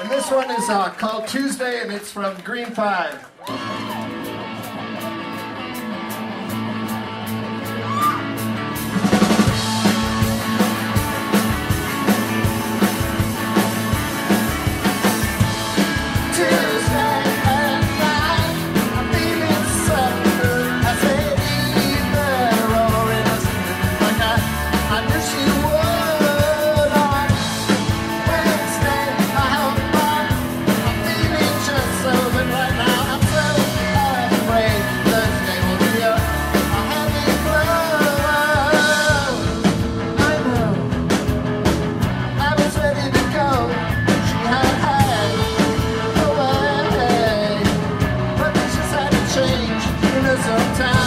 And this one is uh, called Tuesday, and it's from Green Five. sometimes